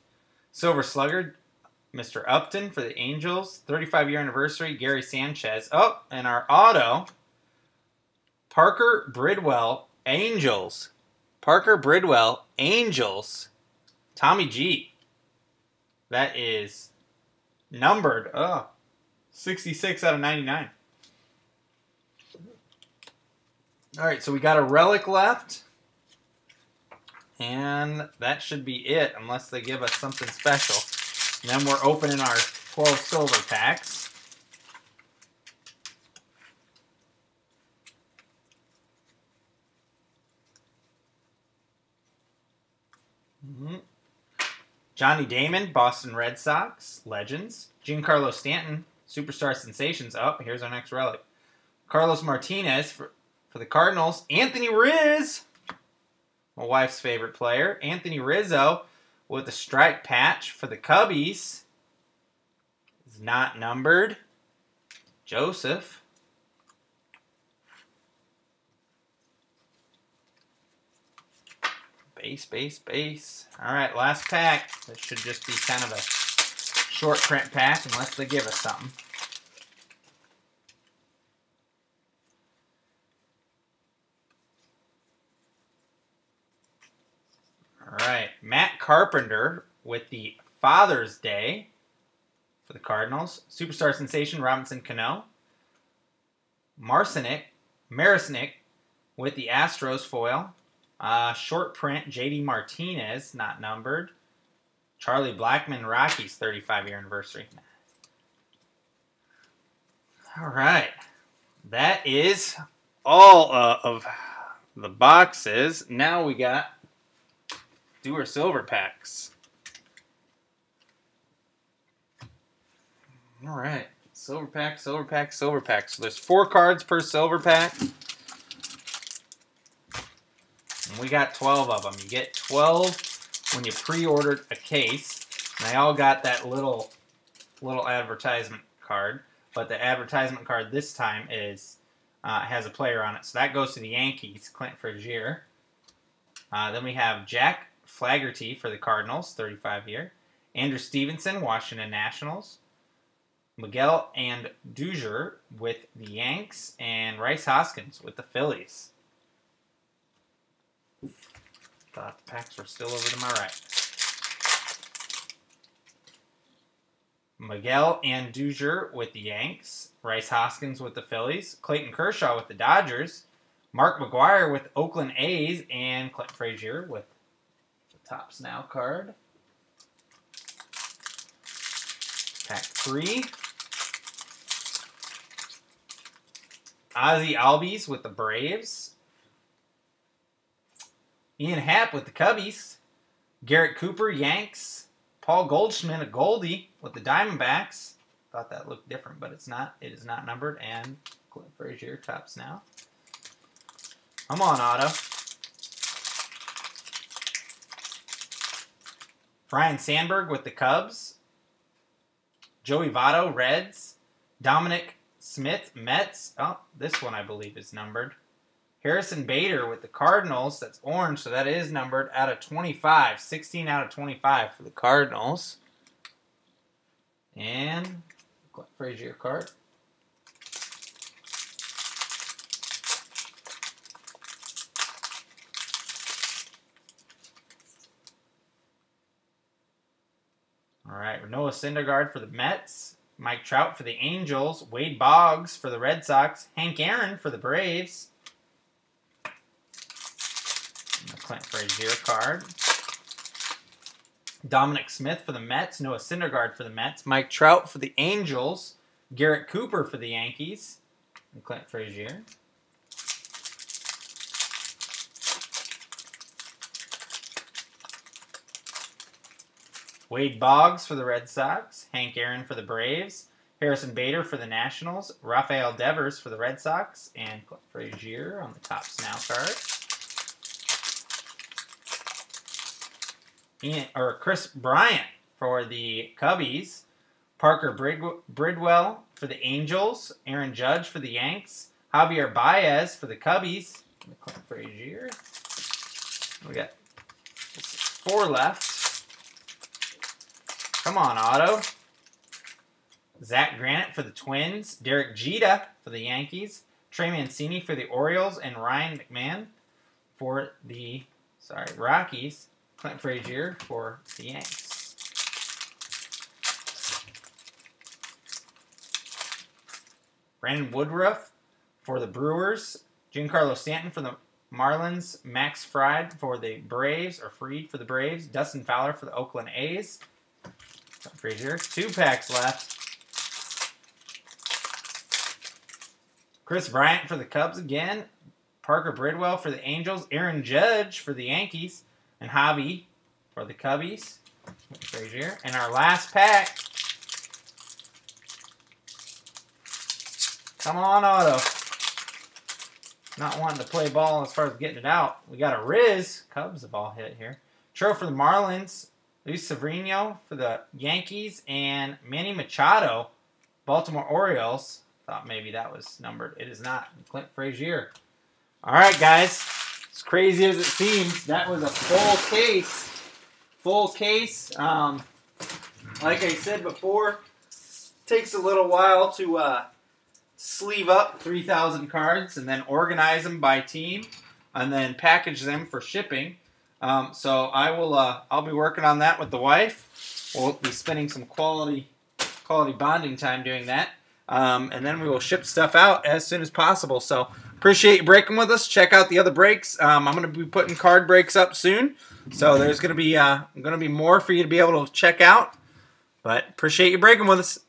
Silver Slugger, Mr. Upton for the Angels. 35 year anniversary, Gary Sanchez. Oh, and our auto, Parker Bridwell, Angels. Parker Bridwell, Angels. Tommy G. That is numbered. Oh, 66 out of 99. All right, so we got a relic left. And that should be it, unless they give us something special. And then we're opening our 12 silver packs. Mhm. Johnny Damon, Boston Red Sox, Legends. Giancarlo Stanton, Superstar Sensations. Oh, here's our next relic. Carlos Martinez for, for the Cardinals. Anthony Riz, my wife's favorite player. Anthony Rizzo with the stripe patch for the Cubbies. Is not numbered. Joseph. Base, base, base. All right, last pack. This should just be kind of a short print pack unless they give us something. All right, Matt Carpenter with the Father's Day for the Cardinals. Superstar sensation Robinson Cano. Marcinik, Marisnick with the Astros foil. Uh, short print JD Martinez, not numbered. Charlie Blackmon Rockies 35 year anniversary. All right, that is all uh, of the boxes. Now we got do our silver packs. All right, silver pack, silver pack, silver pack. So there's four cards per silver pack. And we got 12 of them. You get 12 when you pre-ordered a case. And they all got that little little advertisement card. But the advertisement card this time is uh, has a player on it. So that goes to the Yankees, Clint Frazier. Uh, then we have Jack Flaherty for the Cardinals, 35 year. Andrew Stevenson, Washington Nationals. Miguel and Dujer with the Yanks. And Rhys Hoskins with the Phillies. Thought the packs were still over to my right. Miguel Andujar with the Yanks, Rhys Hoskins with the Phillies, Clayton Kershaw with the Dodgers, Mark McGwire with Oakland A's, and Clint Frazier with the Topps Now card. Pack three. Ozzie Albies with the Braves. Ian Happ with the Cubbies. Garrett Cooper, Yanks. Paul Goldschmidt, a Goldie with the Diamondbacks. Thought that looked different, but it's not. It is not numbered. And Clint Frazier Topps Now. Come on, Otto. Ryne Sandberg with the Cubs. Joey Votto, Reds. Dominic Smith, Mets. Oh, this one I believe is numbered. Harrison Bader with the Cardinals. That's orange, so that is numbered out of 25. 16 out of 25 for the Cardinals. And Frazier card. All right, Noah Syndergaard for the Mets. Mike Trout for the Angels. Wade Boggs for the Red Sox. Hank Aaron for the Braves. Clint Frazier card. Dominic Smith for the Mets. Noah Syndergaard for the Mets. Mike Trout for the Angels. Garrett Cooper for the Yankees. And Clint Frazier. Wade Boggs for the Red Sox, Hank Aaron for the Braves, Harrison Bader for the Nationals, Rafael Devers for the Red Sox, and Clint Frazier on the Topps Now card. Ian, or Kris Bryant for the Cubbies, Parker Brid Bridwell for the Angels, Aaron Judge for the Yanks, Javier Baez for the Cubbies, Clint Frazier. We got four left. Come on, Otto. Zach Granite for the Twins. Derek Jeter for the Yankees. Trey Mancini for the Orioles. And Ryan McMahon for the, sorry, Rockies. Clint Frazier for the Yanks. Brandon Woodruff for the Brewers. Giancarlo Stanton for the Marlins. Max Fried for the Braves, or Freed for the Braves. Dustin Fowler for the Oakland A's. Frazier. Two packs left. Kris Bryant for the Cubs again. Parker Bridwell for the Angels. Aaron Judge for the Yankees. And Javi for the Cubbies. Frazier. And our last pack. Come on, Otto. Not wanting to play ball as far as getting it out. We got a Riz. Cubs have all hit here. Tro for the Marlins. Luis Severino for the Yankees, and Manny Machado, Baltimore Orioles. Thought maybe that was numbered. It is not. Clint Frazier. All right, guys. As crazy as it seems, that was a full case. Full case. Um, like I said before, takes a little while to uh, sleeve up 3,000 cards and then organize them by team and then package them for shipping. Um, so I will. Uh, I'll be working on that with the wife. We'll be spending some quality quality bonding time doing that, um, and then we will ship stuff out as soon as possible. So appreciate you breaking with us. Check out the other breaks. Um, I'm going to be putting card breaks up soon, so there's going to be uh, going to be more for you to be able to check out. But appreciate you breaking with us.